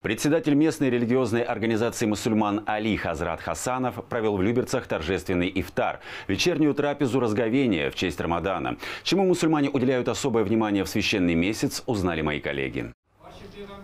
Председатель местной религиозной организации мусульман Али Хазрат Хасанов провел в Люберцах торжественный ифтар – вечернюю трапезу разговения в честь Рамадана. Чему мусульмане уделяют особое внимание в священный месяц, узнали мои коллеги.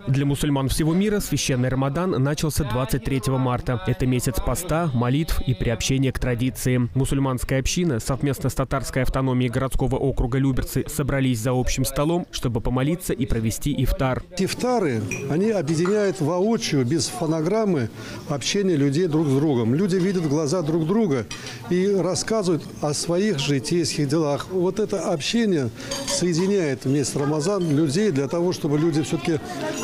Для мусульман всего мира священный Рамадан начался 23 марта. Это месяц поста, молитв и приобщения к традиции. Мусульманская община совместно с татарской автономией городского округа Люберцы собрались за общим столом, чтобы помолиться и провести ифтар. Ифтары, они объединяют воочию, без фонограммы, общение людей друг с другом. Люди видят глаза друг друга и рассказывают о своих житейских делах. Вот это общение соединяет вместе Рамазан людей для того, чтобы люди все-таки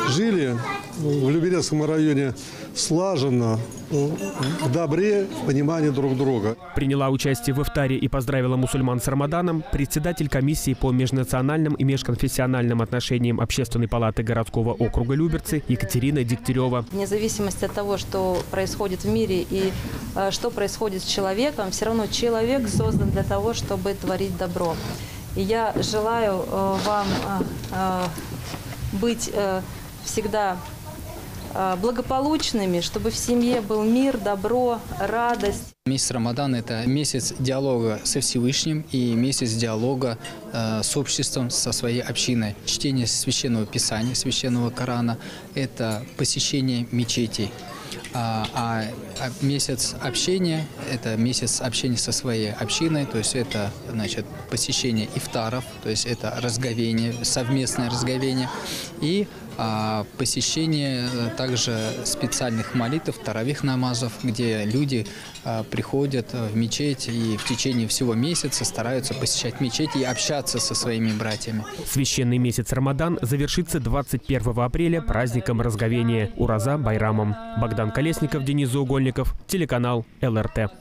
жили в Люберецком районе слаженно, в добре, в понимании друг друга. Приняла участие в ифтаре и поздравила мусульман с Рамаданом председатель комиссии по межнациональным и межконфессиональным отношениям Общественной палаты городского округа Люберцы Екатерина Дегтярева. Вне зависимости от того, что происходит в мире и э, что происходит с человеком, все равно человек создан для того, чтобы творить добро. И я желаю э, вам э, быть всегда а, благополучными, чтобы в семье был мир, добро, радость. Месяц Рамадан – это месяц диалога со Всевышним и месяц диалога э, с обществом, со своей общиной. Чтение священного писания, священного Корана – это посещение мечетей. А, а, а месяц общения – это месяц общения со своей общиной, то есть это значит, посещение ифтаров, то есть это разговение, совместное разговение. И а, посещение э, также специальных молитв, таравих намазов, где люди а, приходят в мечеть и в течение всего месяца стараются посещать мечеть и общаться со своими братьями. Священный месяц Рамадан завершится 21 апреля праздником разговения Ураза Байрамом. Богдан Колесников, Денис Заугольников, телеканал ЛРТ.